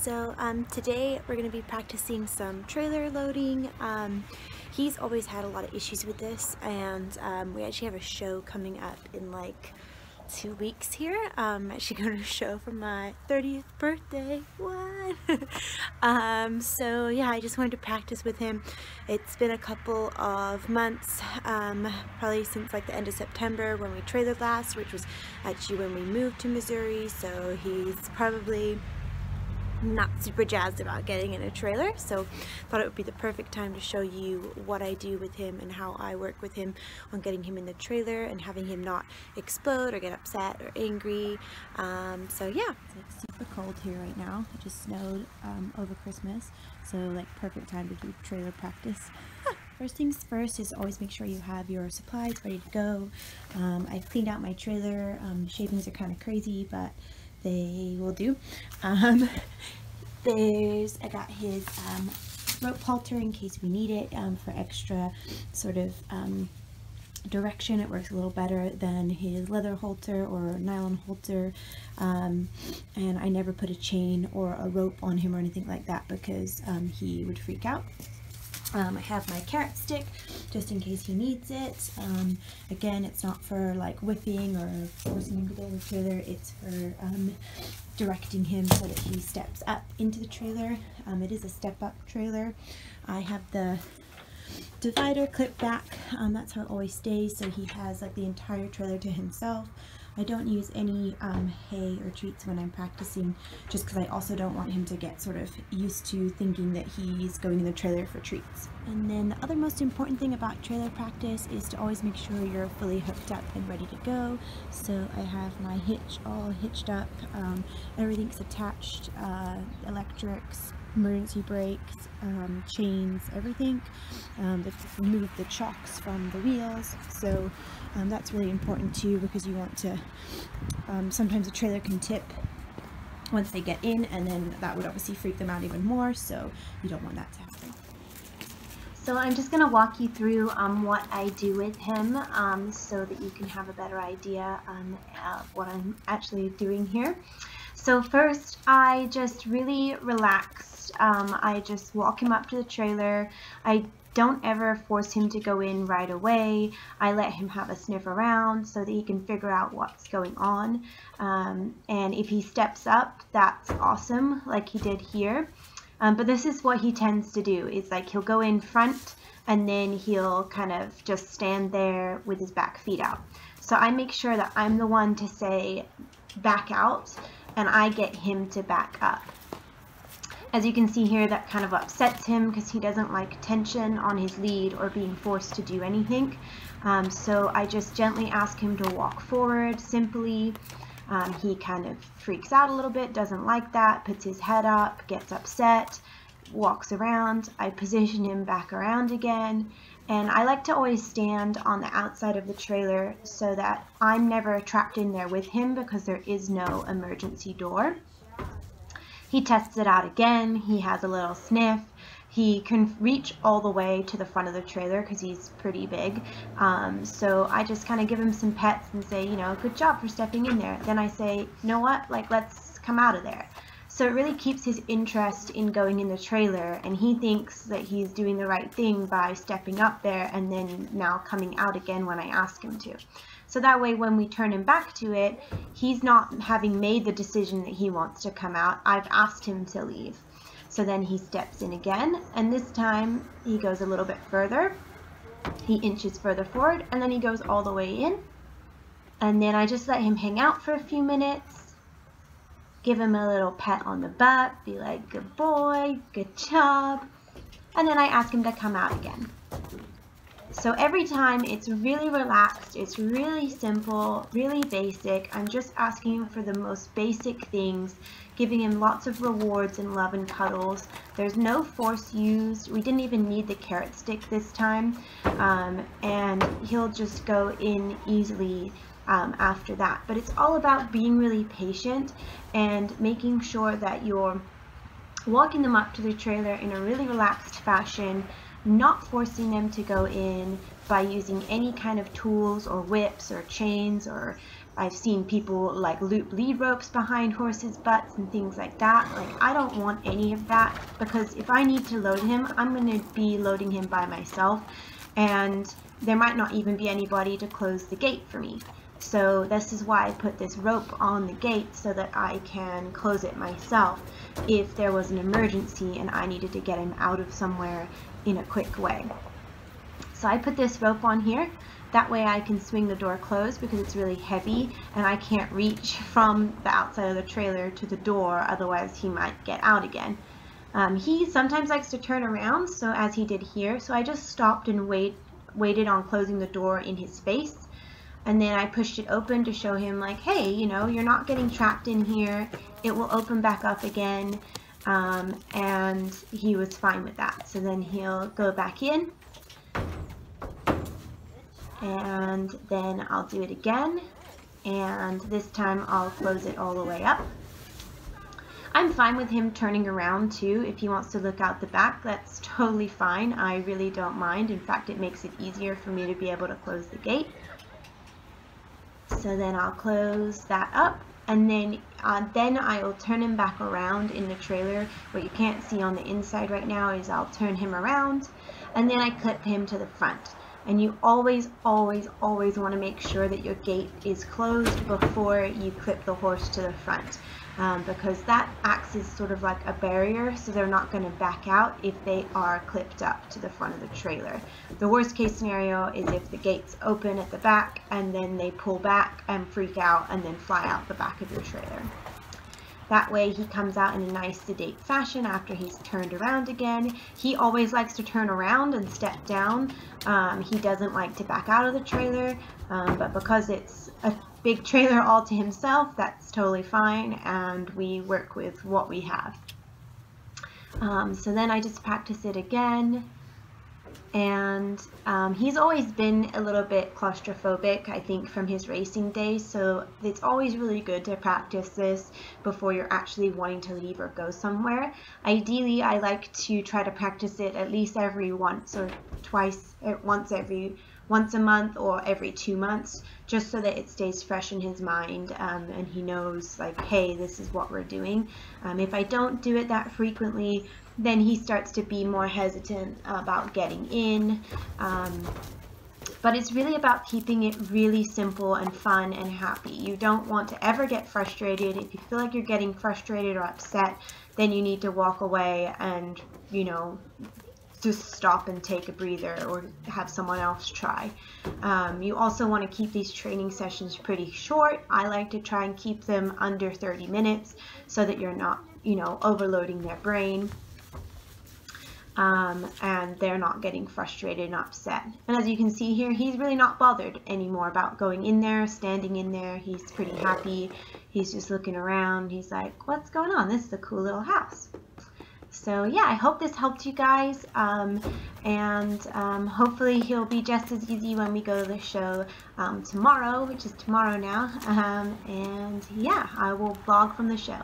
So um, today we're going to be practicing some trailer loading. Um, he's always had a lot of issues with this and um, we actually have a show coming up in like two weeks here. Um, I'm actually going to show for my 30th birthday. What? um, so yeah, I just wanted to practice with him. It's been a couple of months, um, probably since like the end of September when we trailered last, which was actually when we moved to Missouri. So he's probably not super jazzed about getting in a trailer so thought it would be the perfect time to show you what I do with him and how I work with him on getting him in the trailer and having him not explode or get upset or angry. Um, so yeah. It's super cold here right now. It just snowed um, over Christmas. So like perfect time to do trailer practice. First things first is always make sure you have your supplies ready to go. Um, I've cleaned out my trailer. Um, shavings are kind of crazy, but they will do. Um, there's, I got his um, rope halter in case we need it um, for extra sort of um, direction. It works a little better than his leather halter or nylon halter. Um, and I never put a chain or a rope on him or anything like that because um, he would freak out. Um, I have my carrot stick just in case he needs it. Um, again, it's not for like whipping or forcing him to get in the trailer. It's for um, directing him so that he steps up into the trailer. Um, it is a step up trailer. I have the divider clipped back. Um, that's how it always stays. So he has like the entire trailer to himself. I don't use any um, hay or treats when I'm practicing just because I also don't want him to get sort of used to thinking that he's going in the trailer for treats. And then the other most important thing about trailer practice is to always make sure you're fully hooked up and ready to go. So I have my hitch all hitched up, um, everything's attached, uh, electrics, emergency brakes, um, chains, everything. Um, remove the chocks from the wheels. So um, that's really important too because you want to, um, sometimes a trailer can tip once they get in and then that would obviously freak them out even more. So you don't want that to happen. So I'm just going to walk you through um, what I do with him um, so that you can have a better idea on uh, what I'm actually doing here. So first I just really relax um, I just walk him up to the trailer. I don't ever force him to go in right away. I let him have a sniff around so that he can figure out what's going on. Um, and if he steps up, that's awesome, like he did here. Um, but this is what he tends to do, is like he'll go in front and then he'll kind of just stand there with his back feet out. So I make sure that I'm the one to say back out and I get him to back up. As you can see here, that kind of upsets him because he doesn't like tension on his lead or being forced to do anything. Um, so I just gently ask him to walk forward simply. Um, he kind of freaks out a little bit, doesn't like that, puts his head up, gets upset, walks around. I position him back around again. And I like to always stand on the outside of the trailer so that I'm never trapped in there with him because there is no emergency door. He tests it out again. He has a little sniff. He can reach all the way to the front of the trailer because he's pretty big. Um, so I just kind of give him some pets and say, you know, good job for stepping in there. Then I say, you know what, like let's come out of there. So it really keeps his interest in going in the trailer and he thinks that he's doing the right thing by stepping up there and then now coming out again when I ask him to. So that way when we turn him back to it, he's not having made the decision that he wants to come out. I've asked him to leave. So then he steps in again, and this time he goes a little bit further. He inches further forward, and then he goes all the way in. And then I just let him hang out for a few minutes, give him a little pat on the butt, be like, good boy, good job. And then I ask him to come out again. So every time it's really relaxed, it's really simple, really basic. I'm just asking him for the most basic things, giving him lots of rewards and love and cuddles. There's no force used. We didn't even need the carrot stick this time. Um, and he'll just go in easily um, after that. But it's all about being really patient and making sure that you're walking them up to the trailer in a really relaxed fashion not forcing them to go in by using any kind of tools or whips or chains or I've seen people like loop lead ropes behind horses' butts and things like that. Like I don't want any of that because if I need to load him, I'm going to be loading him by myself and there might not even be anybody to close the gate for me. So this is why I put this rope on the gate so that I can close it myself if there was an emergency and I needed to get him out of somewhere in a quick way. So I put this rope on here that way I can swing the door closed because it's really heavy and I can't reach from the outside of the trailer to the door, otherwise he might get out again. Um, he sometimes likes to turn around, so as he did here, so I just stopped and wait, waited on closing the door in his face. And then I pushed it open to show him like, hey, you know, you're not getting trapped in here. It will open back up again. Um, and he was fine with that. So then he'll go back in and then I'll do it again and this time I'll close it all the way up. I'm fine with him turning around too. If he wants to look out the back, that's totally fine. I really don't mind. In fact, it makes it easier for me to be able to close the gate. So then I'll close that up and then uh, then I'll turn him back around in the trailer. What you can't see on the inside right now is I'll turn him around and then I clip him to the front and you always always always want to make sure that your gate is closed before you clip the horse to the front um, because that acts as sort of like a barrier so they're not going to back out if they are clipped up to the front of the trailer. The worst case scenario is if the gates open at the back and then they pull back and freak out and then fly out the back of your trailer. That way he comes out in a nice sedate fashion after he's turned around again. He always likes to turn around and step down. Um, he doesn't like to back out of the trailer, um, but because it's a big trailer all to himself, that's totally fine, and we work with what we have. Um, so then I just practice it again and um, he's always been a little bit claustrophobic I think from his racing days so it's always really good to practice this before you're actually wanting to leave or go somewhere ideally I like to try to practice it at least every once or twice eh, once every once a month or every two months just so that it stays fresh in his mind um, and he knows like hey this is what we're doing um, if I don't do it that frequently then he starts to be more hesitant about getting in. Um, but it's really about keeping it really simple and fun and happy. You don't want to ever get frustrated. If you feel like you're getting frustrated or upset, then you need to walk away and, you know, just stop and take a breather or have someone else try. Um, you also want to keep these training sessions pretty short. I like to try and keep them under 30 minutes so that you're not, you know, overloading their brain um, and they're not getting frustrated and upset. And as you can see here, he's really not bothered anymore about going in there, standing in there. He's pretty happy. He's just looking around. He's like, what's going on? This is a cool little house. So yeah, I hope this helped you guys, um, and um, hopefully he'll be just as easy when we go to the show um, tomorrow, which is tomorrow now, um, and yeah, I will vlog from the show.